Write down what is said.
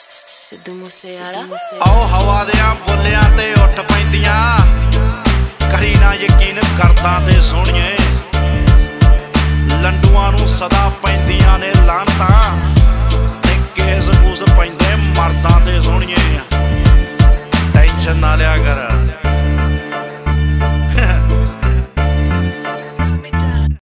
ਸਿੱਧੂ ਮੂਸੇ ਵਾਲਾ ਆਓ ਹਵਾ ਦੇ ਆ ਬੁੱਲਿਆਂ ਤੇ ਉੱਠ ਪੈਂਦੀਆਂ। ਕਰੀ ਨਾ ਯਕੀਨ ਕਰਦਾ ਤੇ ਸੋਹਣੀਏ ਲੰਡੂਆਂ ਨੂੰ ਸਦਾ ਪੈਂਦੀਆਂ ਨੇ ਲਾਂਤਾਂ